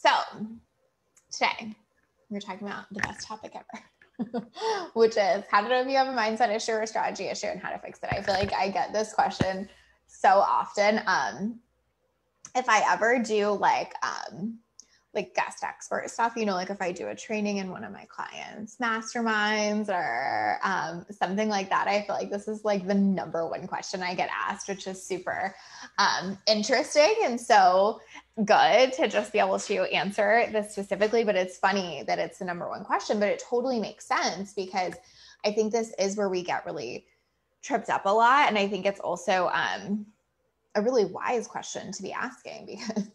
So today we're talking about the best topic ever, which is how to know if you have a mindset issue or strategy issue and how to fix it. I feel like I get this question so often. Um, if I ever do like um, like guest expert stuff, you know, like if I do a training in one of my clients' masterminds or um, something like that, I feel like this is like the number one question I get asked, which is super um, interesting and so good to just be able to answer this specifically. But it's funny that it's the number one question, but it totally makes sense because I think this is where we get really tripped up a lot. And I think it's also um, a really wise question to be asking because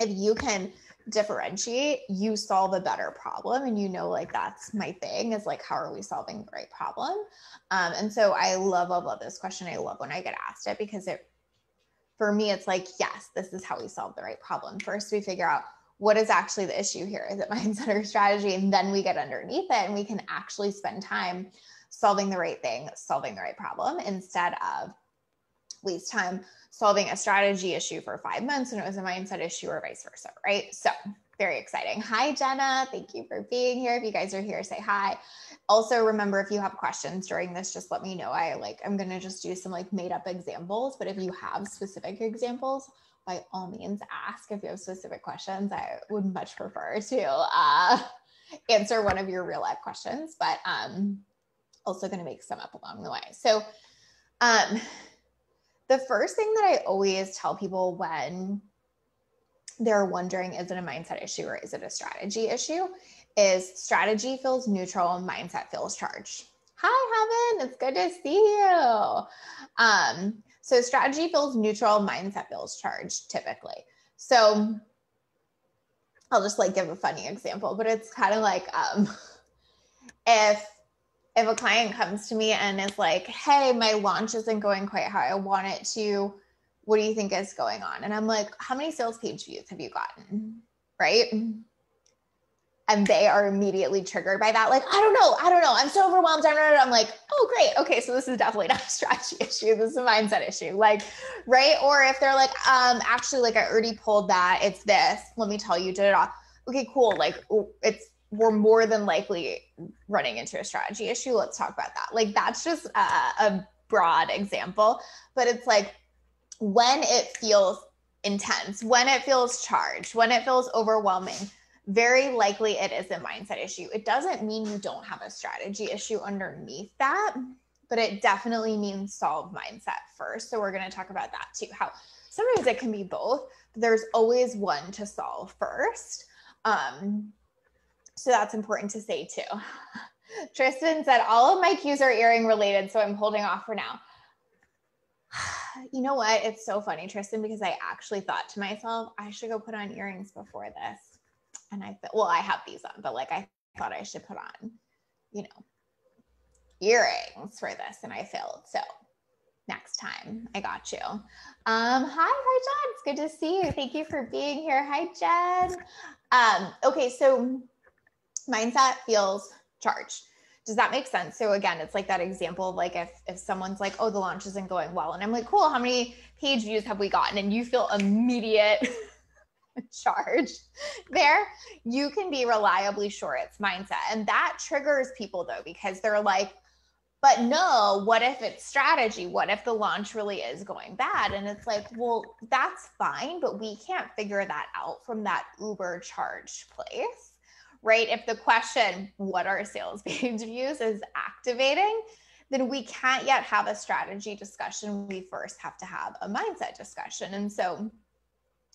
if you can differentiate, you solve a better problem. And you know, like that's my thing is like, how are we solving the right problem? Um, and so I love, love, love this question. I love when I get asked it because it, for me, it's like, yes, this is how we solve the right problem. First, we figure out what is actually the issue here. Is it mindset or strategy? And then we get underneath it and we can actually spend time solving the right thing, solving the right problem instead of waste time solving a strategy issue for five months and it was a mindset issue or vice versa, right? So very exciting. Hi, Jenna. Thank you for being here. If you guys are here, say hi. Also, remember if you have questions during this, just let me know. I like, I'm going to just do some like made up examples, but if you have specific examples, by all means ask if you have specific questions. I would much prefer to uh, answer one of your real life questions, but um, also going to make some up along the way. So, um, the first thing that I always tell people when they're wondering is it a mindset issue or is it a strategy issue is strategy feels neutral and mindset feels charged. Hi, Heaven. It's good to see you. Um, so strategy feels neutral, mindset feels charged typically. So I'll just like give a funny example, but it's kind of like um, if if a client comes to me and is like, hey, my launch isn't going quite how I want it to, what do you think is going on? And I'm like, how many sales page views have you gotten? Right. And they are immediately triggered by that. Like, I don't know. I don't know. I'm so overwhelmed. I'm like, oh, great. Okay. So this is definitely not a strategy issue. This is a mindset issue. Like, right. Or if they're like, um, actually, like I already pulled that. It's this. Let me tell you, did it all. Okay, cool. Like it's we're more than likely running into a strategy issue. Let's talk about that. Like that's just a, a broad example, but it's like when it feels intense, when it feels charged, when it feels overwhelming, very likely it is a mindset issue. It doesn't mean you don't have a strategy issue underneath that, but it definitely means solve mindset first. So we're going to talk about that too. How sometimes it can be both, but there's always one to solve first. Um, so that's important to say too. Tristan said, all of my cues are earring related, so I'm holding off for now. You know what? It's so funny, Tristan, because I actually thought to myself, I should go put on earrings before this. And I thought, well, I have these on, but like I thought I should put on, you know, earrings for this, and I failed. So next time, I got you. Um, hi, hi, Jen. It's good to see you. Thank you for being here. Hi, Jen. Um, okay, so mindset feels charged. Does that make sense? So again, it's like that example of like if if someone's like, oh, the launch isn't going well, and I'm like, cool, how many page views have we gotten? And you feel immediate charge there, you can be reliably sure it's mindset. And that triggers people though, because they're like, but no, what if it's strategy? What if the launch really is going bad? And it's like, well, that's fine, but we can't figure that out from that uber charged place right? If the question, what are sales page views, is activating, then we can't yet have a strategy discussion. We first have to have a mindset discussion. And so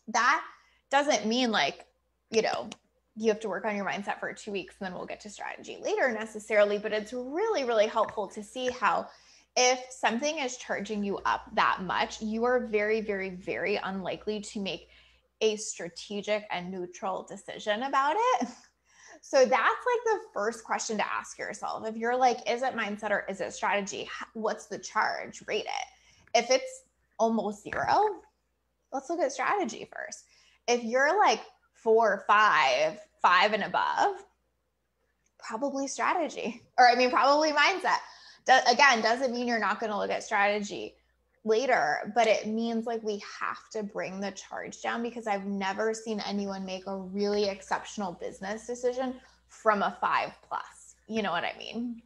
that doesn't mean like, you know, you have to work on your mindset for two weeks and then we'll get to strategy later necessarily. But it's really, really helpful to see how if something is charging you up that much, you are very, very, very unlikely to make a strategic and neutral decision about it. So that's like the first question to ask yourself. If you're like, is it mindset or is it strategy? What's the charge? Rate it. If it's almost zero, let's look at strategy first. If you're like four, five, five and above, probably strategy, or I mean, probably mindset. Do- again, doesn't mean you're not going to look at strategy later, but it means like we have to bring the charge down because I've never seen anyone make a really exceptional business decision from a five plus. You know what I mean?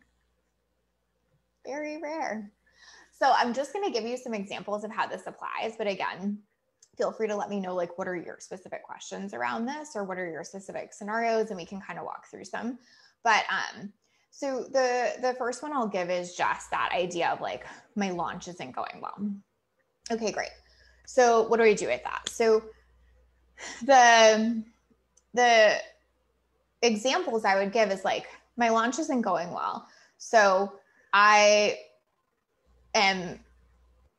Very rare. So I'm just going to give you some examples of how this applies. But again, feel free to let me know like what are your specific questions around this or what are your specific scenarios and we can kind of walk through some. But um, so the the first one I'll give is just that idea of like my launch isn't going well. Okay, great. So what do I do with that? So the the examples I would give is like my launch isn't going well. So I am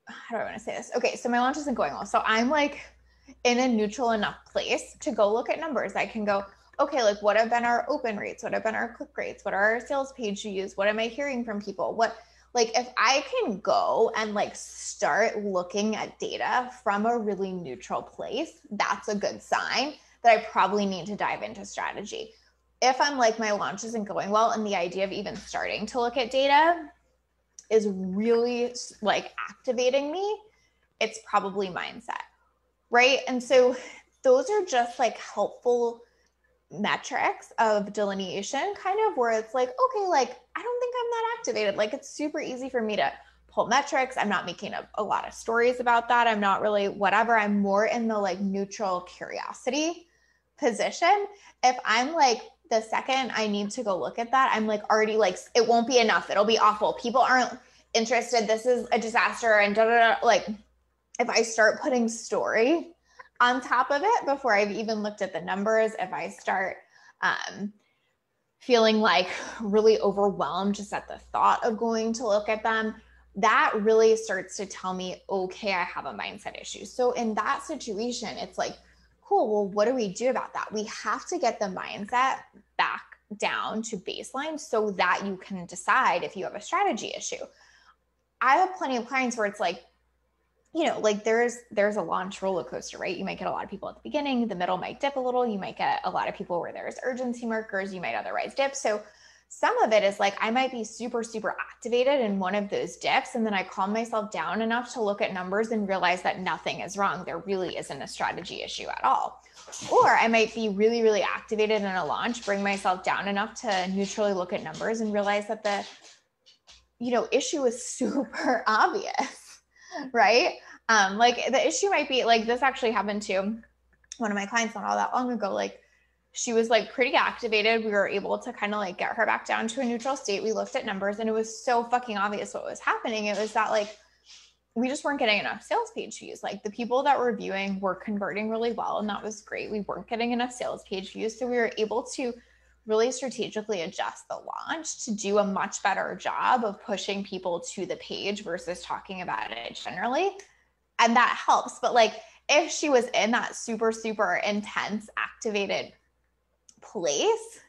how do I want to say this? Okay, so my launch isn't going well. So I'm like in a neutral enough place to go look at numbers. I can go, okay, like what have been our open rates? What have been our click rates? What are our sales page views? What am I hearing from people? What like if I can go and like start looking at data from a really neutral place, that's a good sign that I probably need to dive into strategy. If I'm like my launch isn't going well and the idea of even starting to look at data is really like activating me, it's probably mindset. Right. And so those are just like helpful metrics of delineation, kind of where it's like, okay, like I don't think I'm that activated. Like it's super easy for me to pull metrics. I'm not making a, a lot of stories about that. I'm not really whatever. I'm more in the like neutral curiosity position. If I'm like, the second I need to go look at that, I'm like already like it won't be enough. It'll be awful. People aren't interested. This is a disaster and da da da. Like if I start putting story on top of it before I've even looked at the numbers, if I start um, feeling like really overwhelmed just at the thought of going to look at them, that really starts to tell me, okay, I have a mindset issue. So in that situation, it's like, cool, well, what do we do about that? We have to get the mindset back down to baseline so that you can decide if you have a strategy issue. I have plenty of clients where it's like, you know, like there's there's a launch roller coaster, right? You might get a lot of people at the beginning, the middle might dip a little, you might get a lot of people where there's urgency markers, you might otherwise dip. So some of it is like I might be super, super activated in one of those dips. And then I calm myself down enough to look at numbers and realize that nothing is wrong. There really isn't a strategy issue at all. Or I might be really, really activated in a launch, bring myself down enough to neutrally look at numbers and realize that the you know issue is super obvious right um like the issue might be like this actually happened to one of my clients not all that long ago like she was like pretty activated. We were able to kind of like get her back down to a neutral state. We looked at numbers and it was so fucking obvious what was happening. It was that like we just weren't getting enough sales page views. Like the people that were viewing were converting really well and that was great. We weren't getting enough sales page views. So we were able to really strategically adjust the launch to do a much better job of pushing people to the page versus talking about it generally. And that helps. But like if she was in that super, super intense, activated place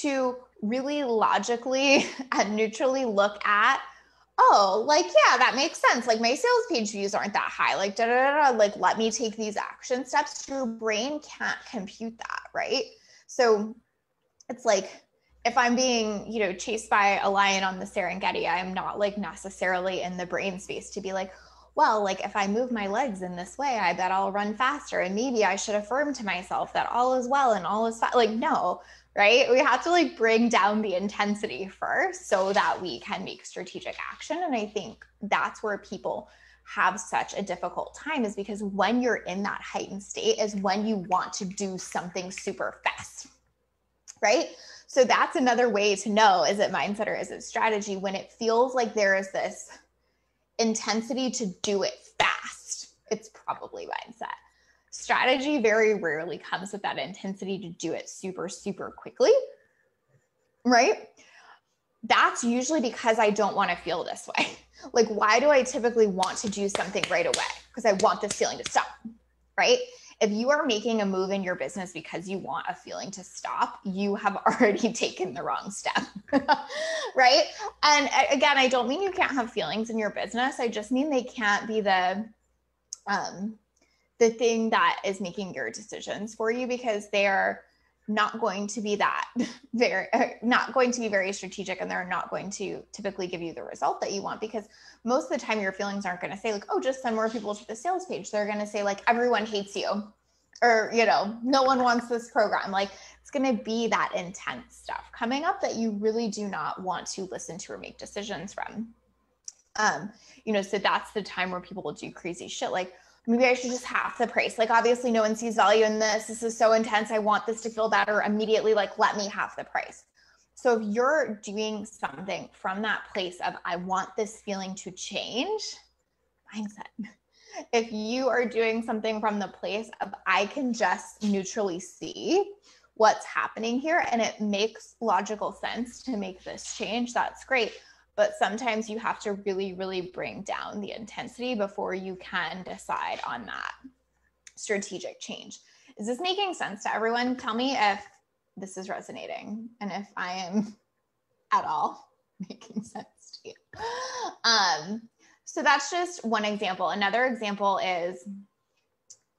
to really logically and neutrally look at oh like yeah that makes sense like my sales page views aren't that high like da da da, da. like let me take these action steps your brain can't compute that right so it's like if i'm being you know chased by a lion on the serengeti i'm not like necessarily in the brain space to be like well, like if I move my legs in this way, I bet I'll run faster. And maybe I should affirm to myself that all is well and all is fine. Like, no, right? We have to like bring down the intensity first so that we can make strategic action. And I think that's where people have such a difficult time is because when you're in that heightened state is when you want to do something super fast, right? So that's another way to know is it mindset or is it strategy when it feels like there is this intensity to do it fast, it's probably mindset. Strategy very rarely comes with that intensity to do it super, super quickly, right? That's usually because I don't want to feel this way. Like, why do I typically want to do something right away? Because I want this feeling to stop, right? If you are making a move in your business because you want a feeling to stop, you have already taken the wrong step. right. And again, I don't mean you can't have feelings in your business. I just mean they can't be the, um, the thing that is making your decisions for you because they are not going to be that very uh, not going to be very strategic and they're not going to typically give you the result that you want because most of the time your feelings aren't going to say like oh just send more people to the sales page. They're going to say like everyone hates you or you know no one wants this program. Like it's going to be that intense stuff coming up that you really do not want to listen to or make decisions from. Um you know so that's the time where people will do crazy shit like maybe I should just half the price. Like, obviously, no one sees value in this. This is so intense. I want this to feel better immediately. Like, let me half the price. So, if you're doing something from that place of, I want this feeling to change, mindset. If you are doing something from the place of, I can just neutrally see what's happening here and it makes logical sense to make this change, that's great but sometimes you have to really, really bring down the intensity before you can decide on that strategic change. Is this making sense to everyone? Tell me if this is resonating and if I am at all making sense to you. Um, so that's just one example. Another example is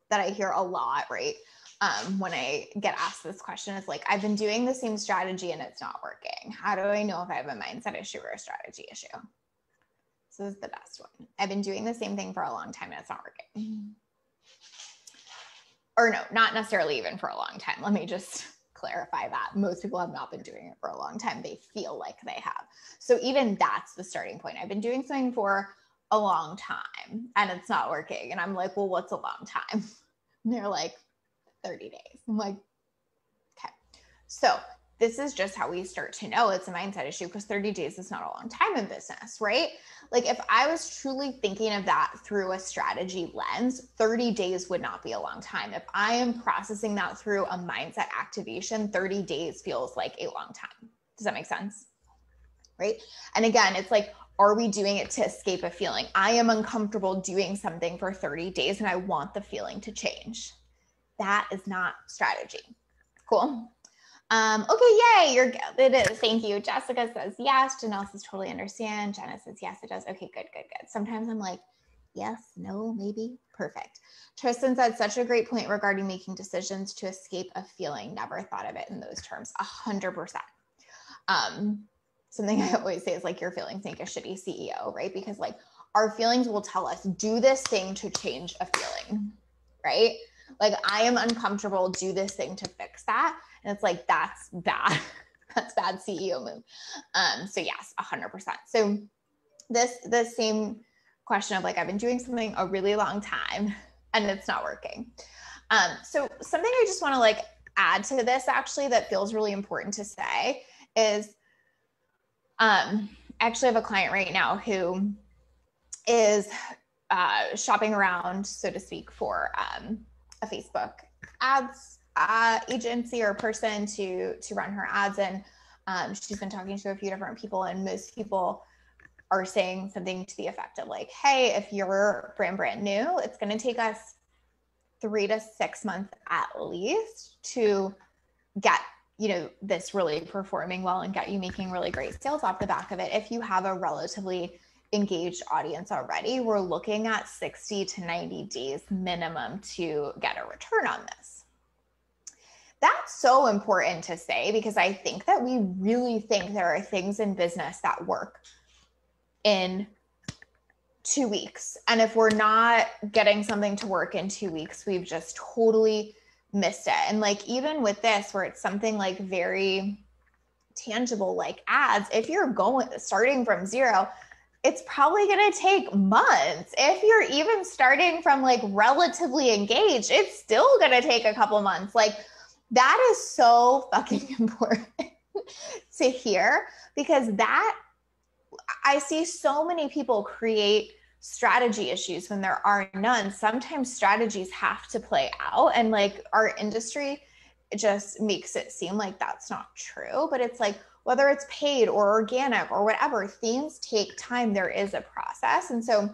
that I hear a lot, right? Um, when I get asked this question is like, I've been doing the same strategy and it's not working. How do I know if I have a mindset issue or a strategy issue? This is the best one. I've been doing the same thing for a long time and it's not working. Or no, not necessarily even for a long time. Let me just clarify that. Most people have not been doing it for a long time. They feel like they have. So even that's the starting point. I've been doing something for a long time and it's not working. And I'm like, well, what's a long time? And they're like, 30 days. I'm like, okay. So this is just how we start to know it's a mindset issue because 30 days is not a long time in business, right? Like if I was truly thinking of that through a strategy lens, 30 days would not be a long time. If I am processing that through a mindset activation, 30 days feels like a long time. Does that make sense? Right? And again, it's like, are we doing it to escape a feeling? I am uncomfortable doing something for 30 days and I want the feeling to change that is not strategy. Cool. Um, okay, yay, you're it is. Thank you. Jessica says yes. Janelle says totally understand. Jenna says yes, it does. Okay, good, good, good. Sometimes I'm like, yes, no, maybe. Perfect. Tristan said such a great point regarding making decisions to escape a feeling. Never thought of it in those terms. A hundred percent. Um, something I always say is like your feelings make a shitty CEO, right? Because like our feelings will tell us do this thing to change a feeling, right? Like I am uncomfortable, do this thing to fix that. And it's like, that's bad. that's bad CEO move. Um, so yes, a hundred percent. So this, the same question of like, I've been doing something a really long time and it's not working. Um, so something I just want to like add to this actually that feels really important to say is um, I actually have a client right now who is uh, shopping around, so to speak, for um, a Facebook ads uh, agency or person to to run her ads and um, she's been talking to a few different people and most people are saying something to the effect of like hey if you're brand brand new it's going to take us three to six months at least to get you know this really performing well and get you making really great sales off the back of it. If you have a relatively engaged audience already, we're looking at 60 to 90 days minimum to get a return on this. That's so important to say because I think that we really think there are things in business that work in two weeks. And if we're not getting something to work in two weeks, we've just totally missed it. And like, even with this, where it's something like very tangible, like ads, if you're going starting from zero, it's probably going to take months. If you're even starting from like relatively engaged, it's still going to take a couple months. Like that is so fucking important to hear because that I see so many people create strategy issues when there are none. Sometimes strategies have to play out and like our industry just makes it seem like that's not true, but it's like whether it's paid or organic or whatever, things take time. There is a process. And so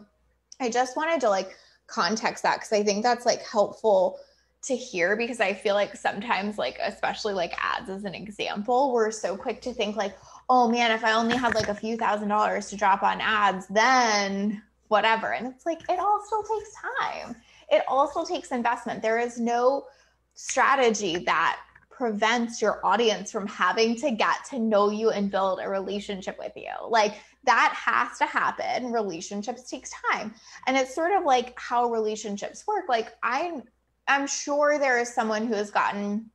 I just wanted to like context that because I think that's like helpful to hear because I feel like sometimes, like, especially like ads as an example, we're so quick to think, like, oh man, if I only had like a few thousand dollars to drop on ads, then whatever. And it's like, it all still takes time. It also takes investment. There is no strategy that prevents your audience from having to get to know you and build a relationship with you. Like that has to happen. Relationships takes time. And it's sort of like how relationships work. Like I'm I'm sure there is someone who has gotten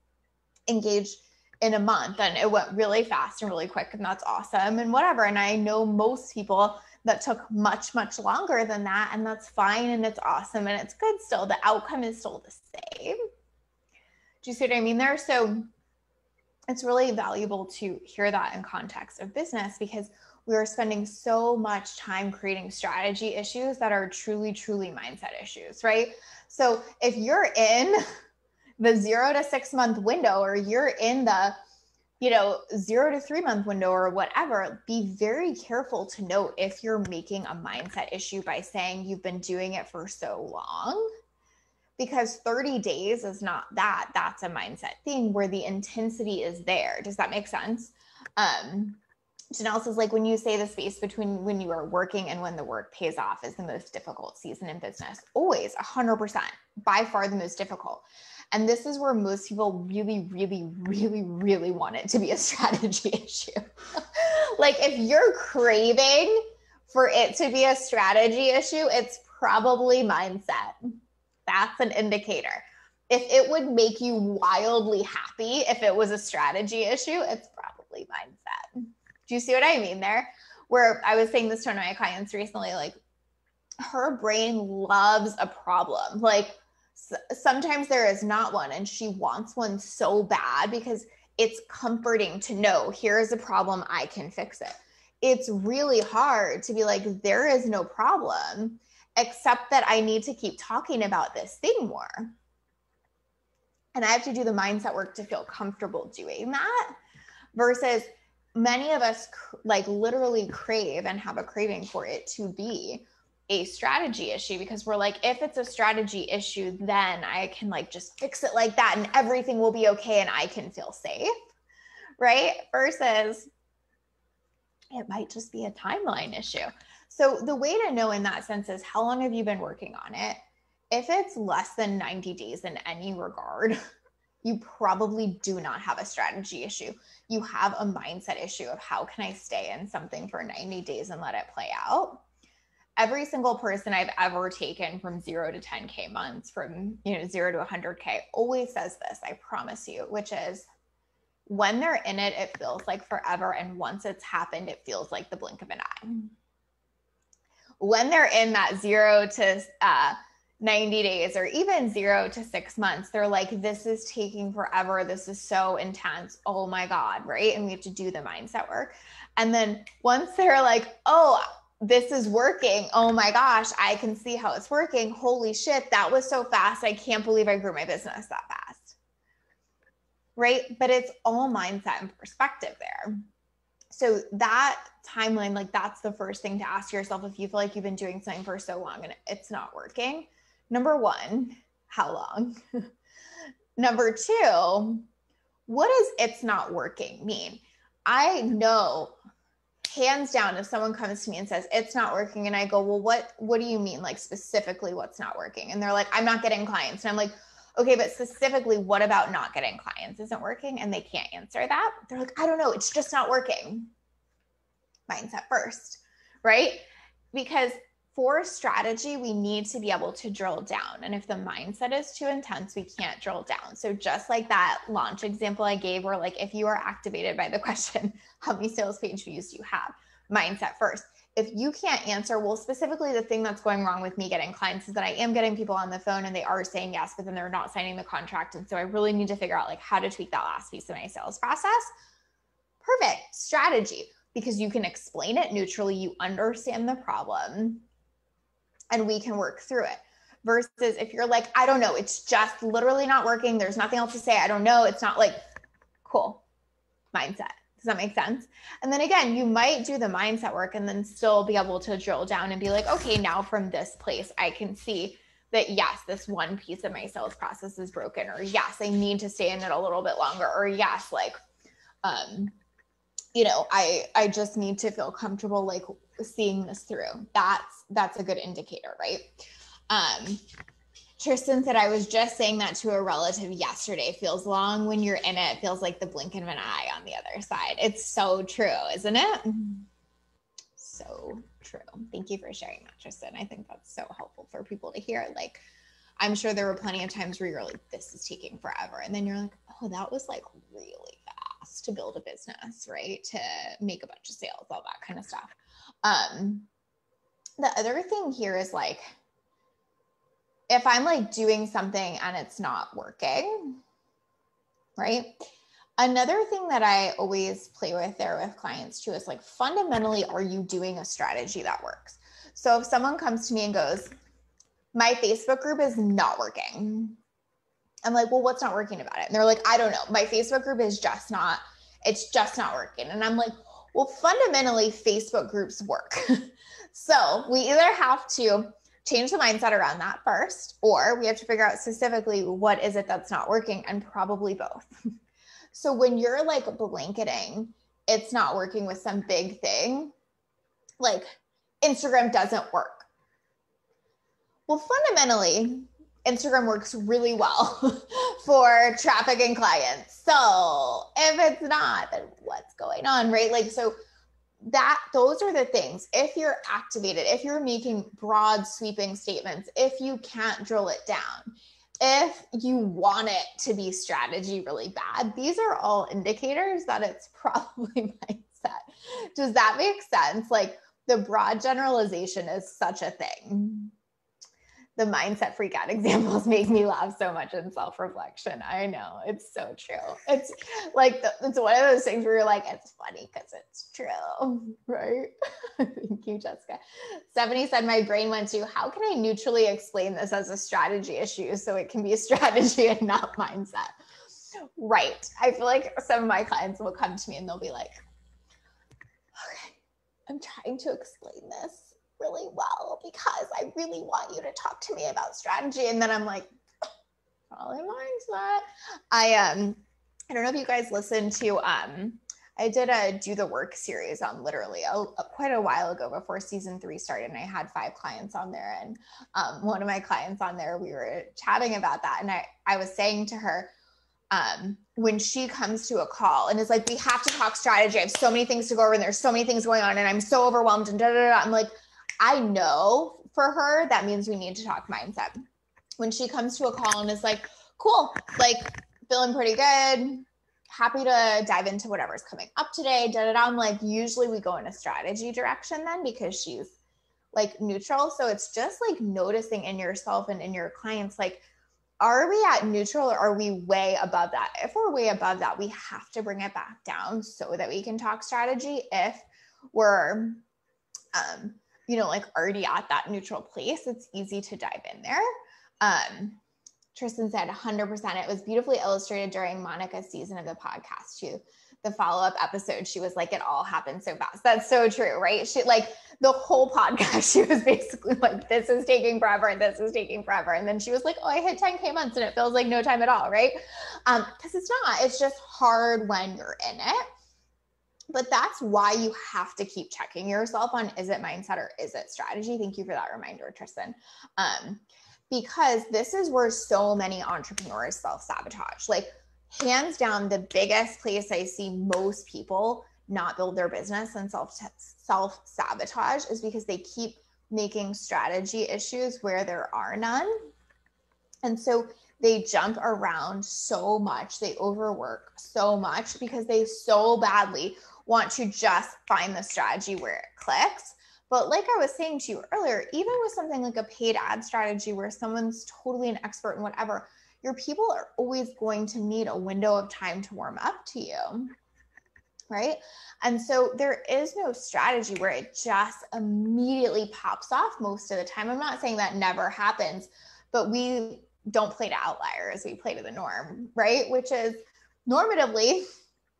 engaged in a month and it went really fast and really quick and that's awesome and whatever. And I know most people that took much, much longer than that. And that's fine and it's awesome and it's good still. The outcome is still the same. You see what I mean there? So it's really valuable to hear that in context of business because we are spending so much time creating strategy issues that are truly, truly mindset issues, right? So if you're in the zero to six month window or you're in the you know, zero to three month window or whatever, be very careful to note if you're making a mindset issue by saying you've been doing it for so long. Because 30 days is not that. That's a mindset thing where the intensity is there. Does that make sense? Um, Janelle says, like when you say the space between when you are working and when the work pays off is the most difficult season in business. Always 100%, by far the most difficult. And this is where most people really, really, really, really want it to be a strategy issue. like if you're craving for it to be a strategy issue, it's probably mindset. That's an indicator. If it would make you wildly happy if it was a strategy issue, it's probably mindset. Do you see what I mean there? Where I was saying this to one of my clients recently, like her brain loves a problem. Like sometimes there is not one and she wants one so bad because it's comforting to know here is a problem i can fix it it's really hard to be like there is no problem except that i need to keep talking about this thing more. And i have to do the mindset work to feel comfortable doing that versus many of us like literally crave and have a craving for it to be a strategy issue because we're like if it's a strategy issue then i can like just fix it like that and everything will be okay and i can feel safe right? Versus it might just be a timeline issue so the way to know in that sense is how long have you been working on it if it's less than 90 days in any regard you probably do not have a strategy issue you have a mindset issue of how can i stay in something for 90 days and let it play out every single person I've ever taken from zero to 10K months, from you know, zero to 100K, always says this, I promise you, which is when they're in it, it feels like forever. And once it's happened, it feels like the blink of an eye. When they're in that zero to uh, 90 days or even zero to six months, they're like, this is taking forever. This is so intense. Oh my God. Right. And we have to do the mindset work. And then once they're like, oh, this is working. Oh my gosh, I can see how it's working. Holy shit, that was so fast. I can't believe I grew my business that fast. Right? But it's all mindset and perspective there. So that timeline, like that's the first thing to ask yourself if you feel like you've been doing something for so long and it's not working. Number one, how long? Number two, what does it's not working mean? I know hands down if someone comes to me and says it's not working and i go well what what do you mean like specifically what's not working and they're like i'm not getting clients and i'm like okay but specifically what about not getting clients isn't working and they can't answer that they're like i don't know it's just not working mindset first right because for strategy, we need to be able to drill down. And if the mindset is too intense, we can't drill down. So, just like that launch example I gave, where like if you are activated by the question, how many sales page views do you have? Mindset first. If you can't answer, well, specifically the thing that's going wrong with me getting clients is that I am getting people on the phone and they are saying yes, but then they're not signing the contract. And so I really need to figure out like how to tweak that last piece of my sales process. Perfect strategy because you can explain it neutrally, you understand the problem and we can work through it. Versus if you're like, I don't know, it's just literally not working. There's nothing else to say. I don't know. It's not like cool mindset. Does that make sense? And then again, you might do the mindset work and then still be able to drill down and be like, okay, now from this place, I can see that yes, this one piece of my sales process is broken, or yes, I need to stay in it a little bit longer, or yes, like, um, you know, I I just need to feel comfortable like seeing this through. That's that's a good indicator, right? Um, Tristan said, I was just saying that to a relative yesterday. Feels long when you're in it. Feels like the blink of an eye on the other side. It's so true, isn't it? So true. Thank you for sharing that, Tristan. I think that's so helpful for people to hear. Like, I'm sure there were plenty of times where you're like, this is taking forever. And then you're like, oh, that was like really fast to build a business, right? To make a bunch of sales, all that kind of stuff. Um, the other thing here is like, if I'm like doing something and it's not working, right? Another thing that I always play with there with clients too is like fundamentally, are you doing a strategy that works? So if someone comes to me and goes, my Facebook group is not working. I'm like, well, what's not working about it? And they're like, I don't know. My Facebook group is just not, it's just not working. And I'm like, well, fundamentally, Facebook groups work. so we either have to change the mindset around that first, or we have to figure out specifically what is it that's not working, and probably both. so when you're like blanketing, it's not working with some big thing, like Instagram doesn't work. Well, fundamentally, Instagram works really well for traffic and clients. So if it's not, then what's going on, right? Like, so that those are the things. If you're activated if you're making broad sweeping statements if you can't drill it down if you want it to be strategy really bad these are all indicators that it's probably mindset. Does that make sense? Like the broad generalization is such a thing the mindset freak out examples make me laugh so much in self reflection. I know it's so true. It's like the, it's one of those things where you're like, it's funny because it's true, right? Thank you, Jessica. Stephanie said, My brain went to, how can I neutrally explain this as a strategy issue so it can be a strategy and not mindset? Right. I feel like some of my clients will come to me and they'll be like, okay, I'm trying to explain this really well because I really want you to talk to me about strategy. And then I'm like, probably mindset. I um I don't know if you guys listened to um I did a do the work series on literally a, a, quite a while ago before season three started, and I had five clients on there. And um, one of my clients on there, we were chatting about that, and I I was saying to her, um, when she comes to a call and is like, "We have to talk strategy. I have so many things to go over, and there's so many things going on, and I'm so overwhelmed." And da da da. I'm like, I know for her that means we need to talk mindset. When she comes to a call and is like, cool, like feeling pretty good, happy to dive into whatever's coming up today. Da, da, da. I'm like, usually we go in a strategy direction then because she's like neutral. So it's just like noticing in yourself and in your clients, like, are we at neutral or are we way above that? If we're way above that, we have to bring it back down so that we can talk strategy. If we're um, you know, like already at that neutral place, it's easy to dive in there. Um, Tristan said 100%. It was beautifully illustrated during Monica's season of the podcast, too. The follow up episode, she was like, it all happened so fast. That's so true, right? She like the whole podcast, she was basically like, this is taking forever, this is taking forever. And then she was like, oh, I hit 10K months and it feels like no time at all, right? Um, because it's not, it's just hard when you're in it but that's why you have to keep checking yourself on is it mindset or is it strategy? Thank you for that reminder tristan. Um, because this is where so many entrepreneurs self-sabotage. Like hands down the biggest place i see most people not build their business and self self sabotage is because they keep making strategy issues where there are none. And so they jump around so much they overwork so much because they so badly want to just find the strategy where it clicks. But like I was saying to you earlier, even with something like a paid ad strategy where someone's totally an expert in whatever, your people are always going to need a window of time to warm up to you. Right. And so there is no strategy where it just immediately pops off most of the time. I'm not saying that never happens, but we don't play to outliers, we play to the norm, right? Which is normatively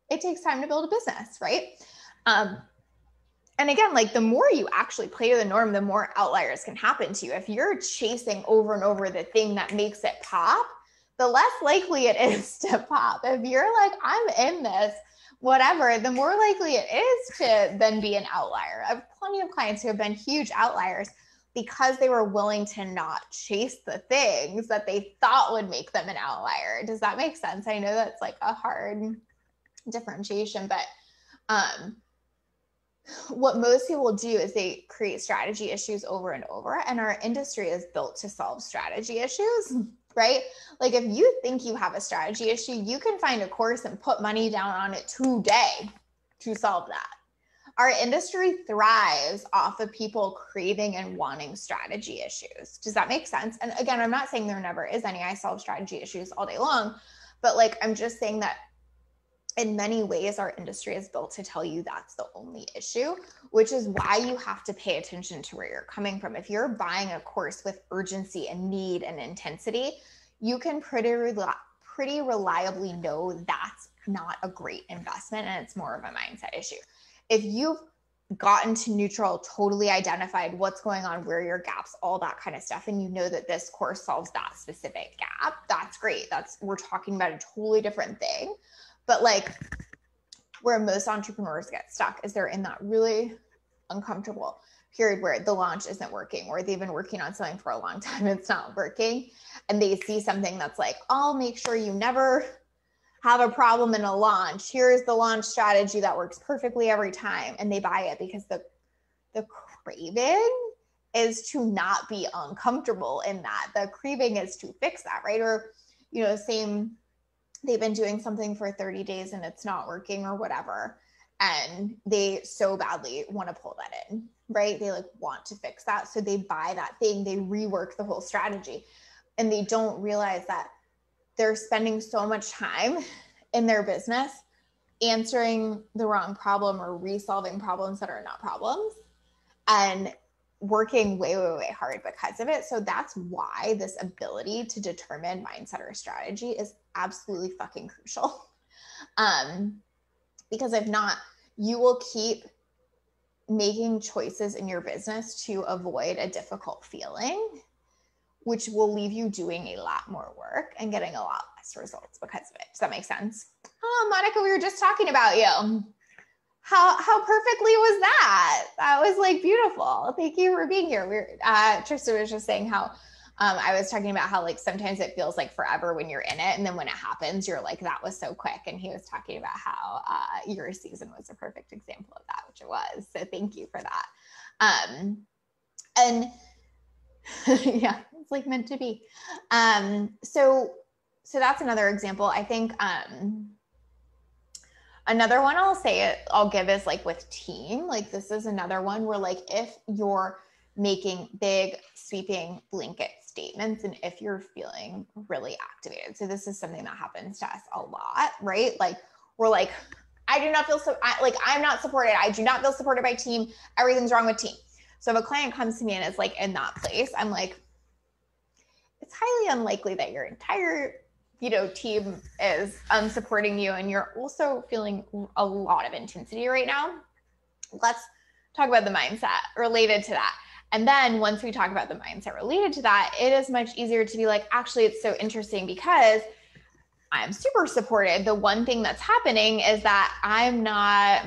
it takes time to build a business, right? Um, and again, like the more you actually play the norm, the more outliers can happen to you. If you're chasing over and over the thing that makes it pop, the less likely it is to pop. If you're like, I'm in this, whatever, the more likely it is to then be an outlier. I have plenty of clients who have been huge outliers because they were willing to not chase the things that they thought would make them an outlier. Does that make sense? I know that's like a hard differentiation, but um, what most people do is they create strategy issues over and over, and our industry is built to solve strategy issues. Right? Like, if you think you have a strategy issue, you can find a course and put money down on it today to solve that our industry thrives off of people craving and wanting strategy issues. Does that make sense? And again, I'm not saying there never is any. I solve strategy issues all day long, but like I'm just saying that in many ways our industry is built to tell you that's the only issue, which is why you have to pay attention to where you're coming from. If you're buying a course with urgency and need and intensity, you can pretty pretty reliably know that's not a great investment and it's more of a mindset issue if you've gotten to neutral, totally identified what's going on, where your gaps, all that kind of stuff, and you know that this course solves that specific gap, that's great. That's we're talking about a totally different thing. But like where most entrepreneurs get stuck is they're in that really uncomfortable period where the launch isn't working or they've been working on something for a long time it's not working and they see something that's like i'll make sure you never have a problem in a launch. Here's the launch strategy that works perfectly every time. And they buy it because the the craving is to not be uncomfortable in that. The craving is to fix that, right? Or, you know, same they've been doing something for 30 days and it's not working or whatever. And they so badly want to pull that in, right? They like want to fix that. So they buy that thing, they rework the whole strategy. And they don't realize that they're spending so much time in their business answering the wrong problem or resolving problems that are not problems and working way, way, way hard because of it. So that's why this ability to determine mindset or strategy is absolutely fucking crucial. Um, because if not, you will keep making choices in your business to avoid a difficult feeling which will leave you doing a lot more work and getting a lot less results because of it. Does that make sense? Oh, Monica, we were just talking about you. How how perfectly was that? That was like beautiful. Thank you for being here. We are uh, Tristan was just saying how um, I was talking about how like sometimes it feels like forever when you're in it, and then when it happens, you're like that was so quick. And he was talking about how uh, your season was a perfect example of that, which it was. So thank you for that. Um, and yeah, it's like meant to be. Um, so so that's another example. I think um another one I'll say it, I'll give is like with team. Like this is another one where like if you're making big sweeping blanket statements and if you're feeling really activated. So this is something that happens to us a lot, right? Like we're like I do not feel so I, like I'm not supported. I do not feel supported by team. Everything's wrong with team. So if a client comes to me and is like in that place, I'm like, it's highly unlikely that your entire you know team is um, unsupporting you and you're also feeling a lot of intensity right now. Let's talk about the mindset related to that. And then once we talk about the mindset related to that it is much easier to be like actually it's so interesting because i'm super supported. The one thing that's happening is that i'm not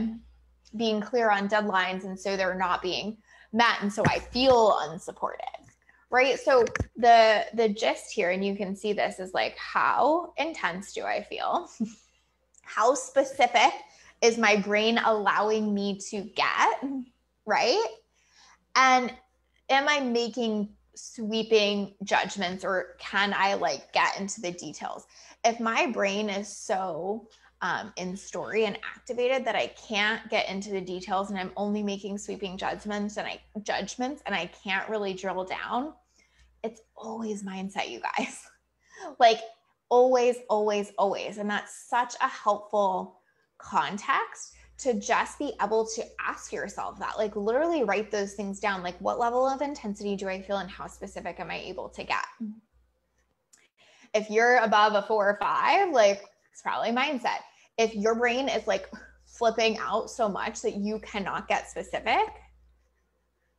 being clear on deadlines and so they're not being met and so i feel unsupported right? So the the gist here and you can see this is like how intense do i feel? How specific is my brain allowing me to get right? And am i making sweeping judgments or can i like get into the details? If my brain is so um, in story and activated that I can't get into the details and I'm only making sweeping judgments and I judgments and I can't really drill down. It's always mindset, you guys. like always, always, always. And that's such a helpful context to just be able to ask yourself that like literally write those things down like what level of intensity do i feel and how specific am i able to get if you're above a four or five like it's probably mindset if your brain is like flipping out so much that you cannot get specific,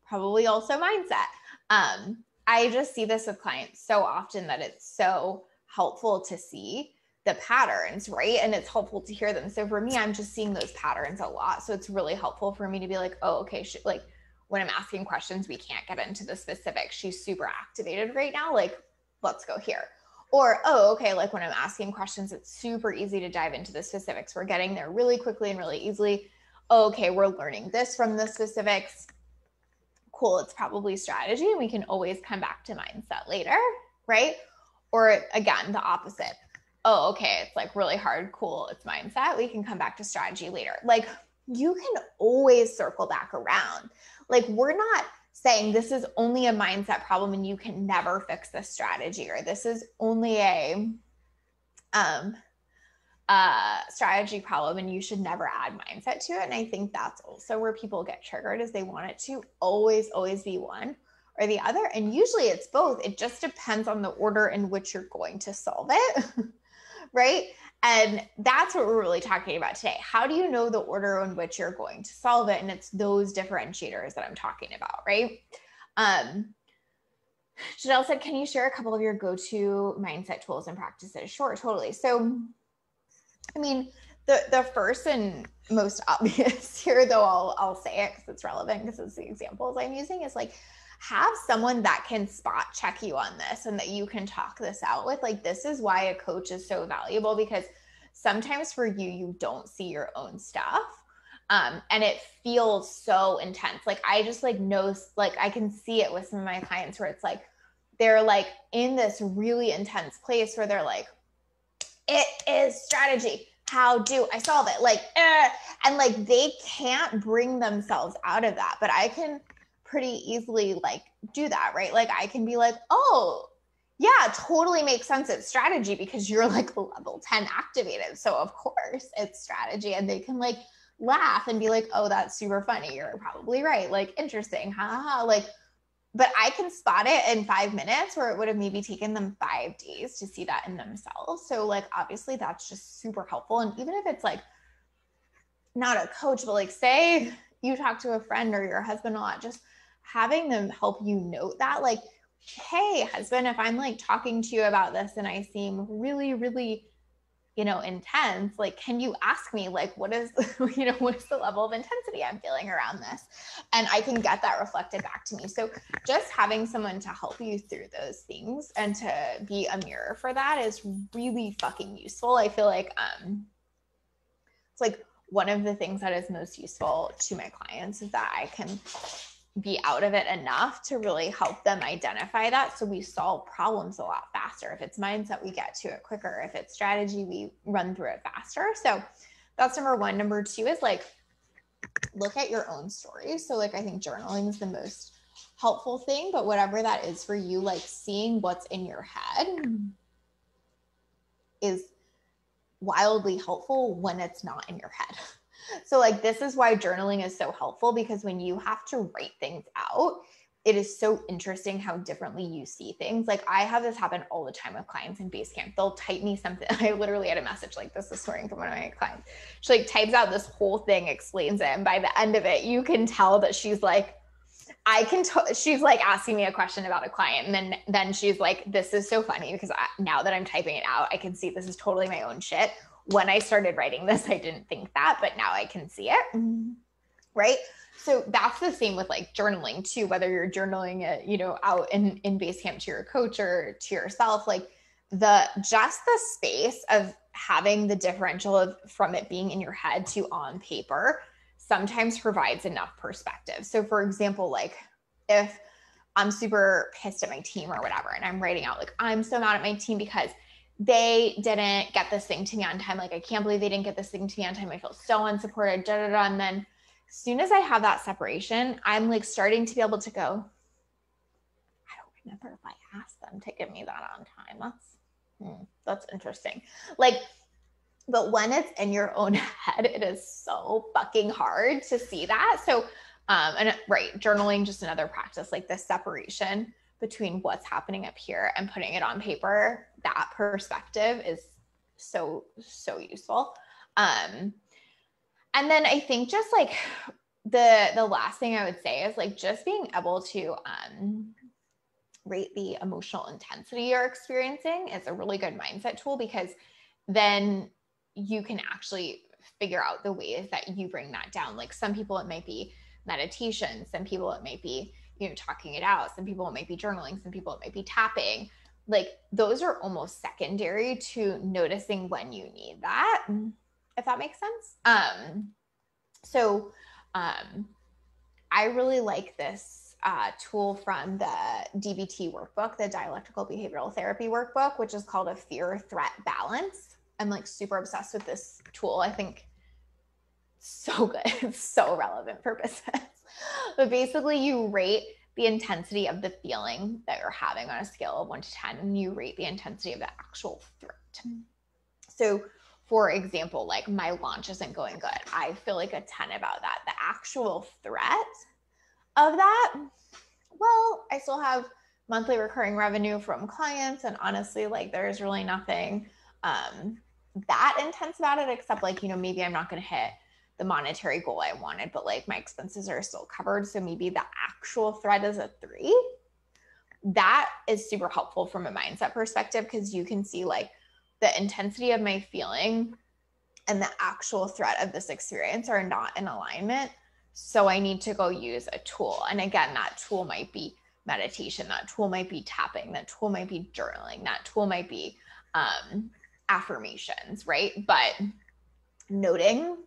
probably also mindset. Um, I just see this with clients so often that it's so helpful to see the patterns, right? And it's helpful to hear them. So for me, I'm just seeing those patterns a lot. So it's really helpful for me to be like, oh, okay, sh- like when I'm asking questions, we can't get into the specifics. She's super activated right now. Like, let's go here. Or, oh, okay, like when I'm asking questions, it's super easy to dive into the specifics. We're getting there really quickly and really easily. Oh, okay, we're learning this from the specifics. Cool, it's probably strategy, and we can always come back to mindset later, right? Or again, the opposite. Oh, okay, it's like really hard. Cool, it's mindset. We can come back to strategy later. Like you can always circle back around. Like we're not saying this is only a mindset problem and you can never fix this strategy or this is only a um uh strategy problem and you should never add mindset to it and i think that's also where people get triggered is they want it to always always be one or the other and usually it's both it just depends on the order in which you're going to solve it right and that's what we're really talking about today. How do you know the order in which you're going to solve it? And it's those differentiators that I'm talking about, right? Um, Janelle said, Can you share a couple of your go to mindset tools and practices? Sure, totally. So, I mean, the, the first and most obvious here, though, I'll, I'll say it because it's relevant because it's the examples I'm using, is like have someone that can spot check you on this and that you can talk this out with. Like, this is why a coach is so valuable because sometimes for you, you don't see your own stuff. Um, and it feels so intense. Like, I just like know, like, I can see it with some of my clients where it's like, they're like in this really intense place where they're like, it is strategy. How do I solve it? Like, eh. and like they can't bring themselves out of that. But I can pretty easily like do that, right? Like I can be like, oh, yeah, totally makes sense. It's strategy because you're like level 10 activated. So of course it's strategy. And they can like laugh and be like, oh, that's super funny. You're probably right. Like interesting. Ha ha. ha. Like, but I can spot it in five minutes where it would have maybe taken them five days to see that in themselves. So like obviously that's just super helpful. And even if it's like not a coach, but like say you talk to a friend or your husband a lot, just having them help you note that like hey husband if i'm like talking to you about this and i seem really really you know intense like can you ask me like what is you know what is the level of intensity i'm feeling around this? And i can get that reflected back to me. So just having someone to help you through those things and to be a mirror for that is really fucking useful. I feel like um it's like one of the things that is most useful to my clients is that i can be out of it enough to really help them identify that. So we solve problems a lot faster. If it's mindset we get to it quicker. If it's strategy we run through it faster. So that's number one. Number two is like look at your own story. So like i think journaling is the most helpful thing but whatever that is for you like seeing what's in your head is wildly helpful when it's not in your head so, like, this is why journaling is so helpful because when you have to write things out, it is so interesting how differently you see things. Like, I have this happen all the time with clients in Basecamp. They'll type me something. I literally had a message like this this morning from one of my clients. She like types out this whole thing, explains it. And by the end of it, you can tell that she's like, I can. T- she's like asking me a question about a client, and then then she's like, "This is so funny because I, now that I'm typing it out, I can see this is totally my own shit when I started writing this, I didn't think that, but now I can see it. Mm-hmm. Right. So that's the same with like journaling too, whether you're journaling it, you know, out in, in Basecamp to your coach or to yourself, like the just the space of having the differential of from it being in your head to on paper sometimes provides enough perspective. So for example, like if I'm super pissed at my team or whatever, and I'm writing out like I'm so mad at my team because they didn't get this thing to me on time. Like, I can't believe they didn't get this thing to me on time. I feel so unsupported. Da, da, da. And then as soon as I have that separation, I'm like starting to be able to go, I don't remember if I asked them to give me that on time. That's hmm, that's interesting. Like, but when it's in your own head, it is so fucking hard to see that. So, um, and right, journaling, just another practice, like this separation between what's happening up here and putting it on paper that perspective is so so useful um and then i think just like the the last thing i would say is like just being able to um rate the emotional intensity you're experiencing is a really good mindset tool because then you can actually figure out the ways that you bring that down like some people it might be meditation. Some people it might be, you know, talking it out. Some people it might be journaling. Some people it might be tapping. Like those are almost secondary to noticing when you need that, if that makes sense. Um, so um, I really like this uh, tool from the DBT workbook, the dialectical behavioral therapy workbook, which is called a fear threat balance. I'm like super obsessed with this tool. I think so good. It's so relevant for business. but basically, you rate the intensity of the feeling that you're having on a scale of one to 10, and you rate the intensity of the actual threat. So, for example, like my launch isn't going good. I feel like a 10 about that. The actual threat of that, well, I still have monthly recurring revenue from clients. And honestly, like there's really nothing um, that intense about it, except like, you know, maybe I'm not going to hit the monetary goal I wanted, but like my expenses are still covered. So maybe the actual threat is a three. That is super helpful from a mindset perspective because you can see like the intensity of my feeling and the actual threat of this experience are not in alignment. So I need to go use a tool. And again, that tool might be meditation, that tool might be tapping, that tool might be journaling, that tool might be um, affirmations, right? But noting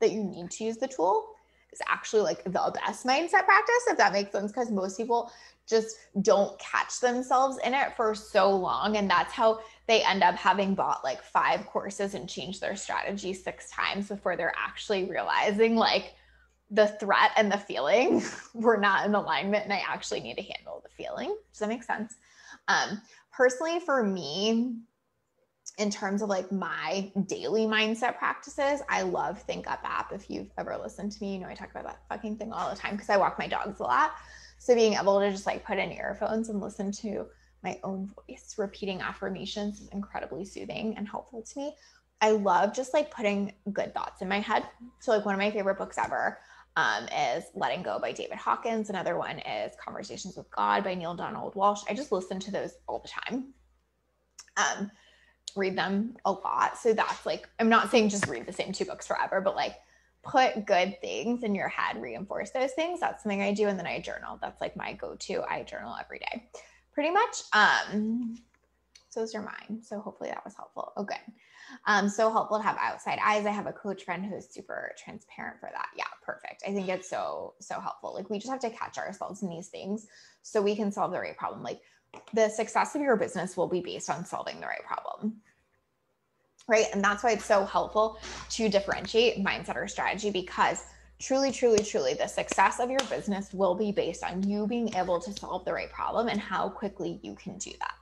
that you need to use the tool is actually like the best mindset practice, if that makes sense, because most people just don't catch themselves in it for so long. And that's how they end up having bought like five courses and changed their strategy six times before they're actually realizing like the threat and the feeling were not in alignment and I actually need to handle the feeling. Does that make sense? Um, personally, for me, in terms of like my daily mindset practices, I love Think Up app. If you've ever listened to me, you know I talk about that fucking thing all the time because I walk my dogs a lot. So being able to just like put in earphones and listen to my own voice repeating affirmations is incredibly soothing and helpful to me. I love just like putting good thoughts in my head. So like one of my favorite books ever um, is Letting Go by David Hawkins. Another one is Conversations with God by Neale Donald Walsch. I just listen to those all the time. Um, read them a lot. So that's like, I'm not saying just read the same two books forever, but like put good things in your head, reinforce those things. That's something I do. And then I journal. That's like my go to. I journal every day pretty much. Um, so those are mine. So hopefully that was helpful. Okay. Um, so helpful to have outside eyes. I have a coach friend who's super transparent for that. Yeah, perfect. I think it's so, so helpful. Like we just have to catch ourselves in these things so we can solve the right problem. Like the success of your business will be based on solving the right problem right? And that's why it's so helpful to differentiate mindset or strategy because truly, truly, truly, the success of your business will be based on you being able to solve the right problem and how quickly you can do that.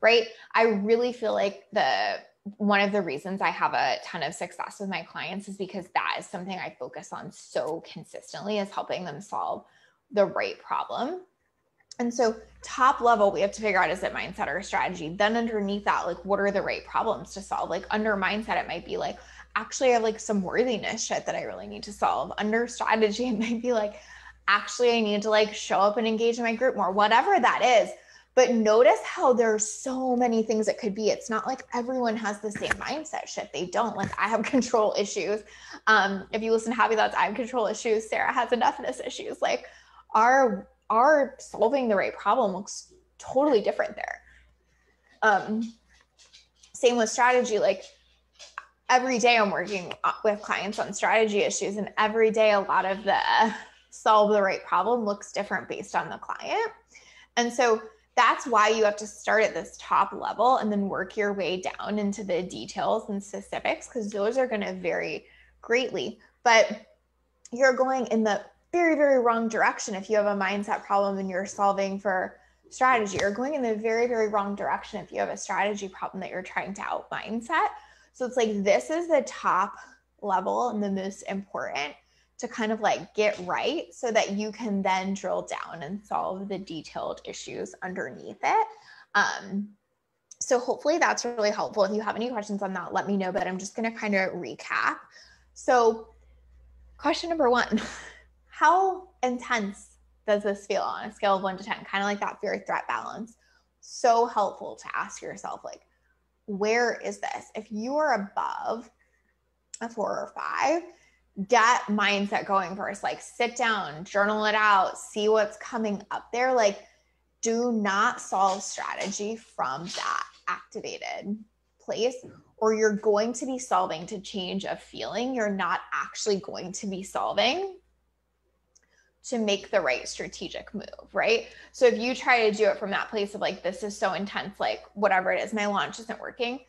Right? I really feel like the one of the reasons I have a ton of success with my clients is because that is something I focus on so consistently is helping them solve the right problem and so, top level, we have to figure out is it mindset or strategy? Then, underneath that, like, what are the right problems to solve? Like, under mindset, it might be like, actually, I have like some worthiness shit that I really need to solve. Under strategy, it might be like, actually, I need to like show up and engage in my group more, whatever that is. But notice how there's so many things it could be. It's not like everyone has the same mindset shit. They don't. Like I have control issues. Um, if you listen to Happy Thoughts, I have control issues. Sarah has enoughness issues. Like our our solving the right problem looks totally different there. Um, same with strategy. Like every day I'm working with clients on strategy issues, and every day a lot of the solve the right problem looks different based on the client. And so that's why you have to start at this top level and then work your way down into the details and specifics because those are going to vary greatly. But you're going in the very, very wrong direction if you have a mindset problem and you're solving for strategy or going in the very, very wrong direction if you have a strategy problem that you're trying to out mindset. So it's like this is the top level and the most important to kind of like get right so that you can then drill down and solve the detailed issues underneath it. Um, so hopefully that's really helpful. If you have any questions on that, let me know. But I'm just going to kind of recap. So, question number one how intense does this feel on a scale of one to 10? Kind of like that fear threat balance. So helpful to ask yourself, like, where is this? If you are above a four or five, get mindset going first. Like sit down, journal it out, see what's coming up there. Like do not solve strategy from that activated place or you're going to be solving to change a feeling. You're not actually going to be solving to make the right strategic move, right? So if you try to do it from that place of like, this is so intense, like whatever it is, my launch isn't working,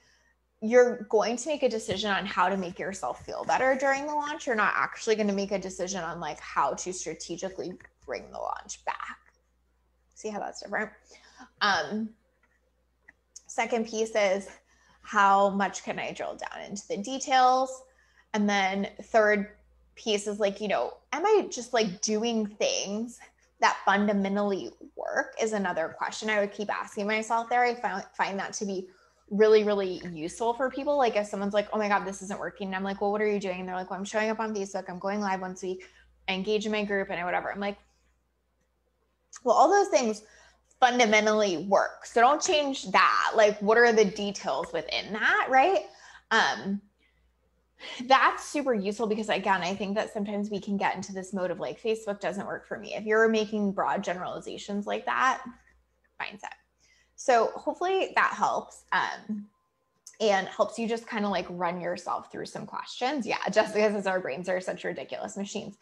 you're going to make a decision on how to make yourself feel better during the launch. You're not actually going to make a decision on like how to strategically bring the launch back. See how that's different? Um, second piece is how much can I drill down into the details? And then third piece is like, you know, am I just like doing things that fundamentally work is another question I would keep asking myself there. I find, find that to be really, really useful for people. Like if someone's like, oh my God, this isn't working. And I'm like, well, what are you doing? And they're like, well, I'm showing up on Facebook. I'm going live once a week. I engage in my group and I whatever. I'm like, well, all those things fundamentally work. So don't change that. Like, what are the details within that? Right. Um, that's super useful because again i think that sometimes we can get into this mode of like facebook doesn't work for me. If you're making broad generalizations like that mindset. So hopefully that helps um, and helps you just kind of like run yourself through some questions. Yeah just because our brains are such ridiculous machines.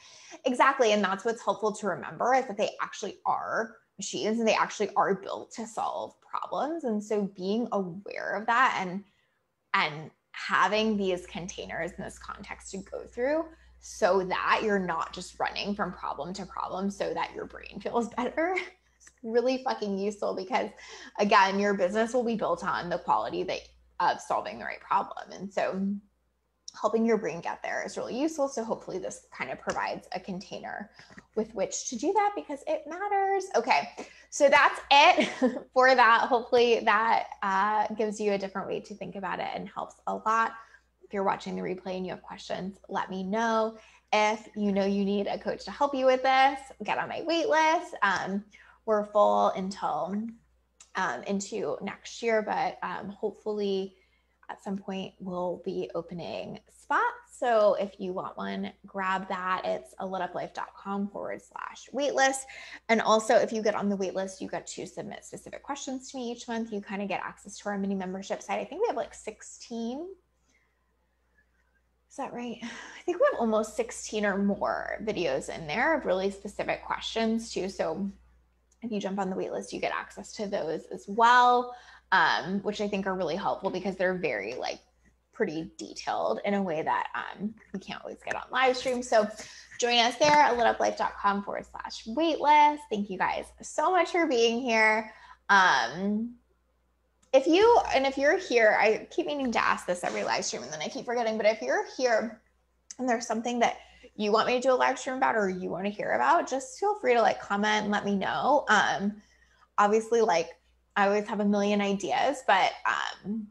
Exactly and that's what's helpful to remember is that they actually are machines and they actually are built to solve problems and so being aware of that and and having these containers in this context to go through so that you're not just running from problem to problem so that your brain feels better it's really fucking useful because again your business will be built on the quality that of solving the right problem. And so helping your brain get there is really useful so hopefully this kind of provides a container with which to do that because it matters okay so that's it for that. Hopefully, that uh, gives you a different way to think about it and helps a lot. If you're watching the replay and you have questions, let me know. If you know you need a coach to help you with this, get on my wait list. Um, we're full until um, into next year, but um, hopefully at some point we'll be opening spots. So if you want one, grab that. It's a lituplife.com forward slash waitlist. And also, if you get on the waitlist, you get to submit specific questions to me each month. You kind of get access to our mini membership site. I think we have like 16. Is that right? I think we have almost 16 or more videos in there of really specific questions too. So if you jump on the waitlist, you get access to those as well um, which I think are really helpful because they're very like pretty detailed in a way that um, we can't always get on live stream. So join us there at lituplife.com forward slash waitlist. Thank you guys so much for being here. Um, if you, and if you're here, I keep meaning to ask this every live stream and then I keep forgetting, but if you're here and there's something that you want me to do a live stream about or you want to hear about, just feel free to like comment and let me know. Um, obviously like I always have a million ideas, but um,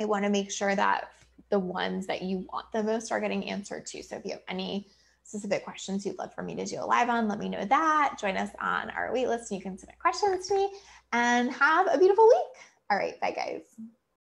I want to make sure that the ones that you want the most are getting answered too. So if you have any specific questions you'd love for me to do a live on, let me know that. Join us on our waitlist. You can submit questions to me and have a beautiful week. All right. Bye, guys.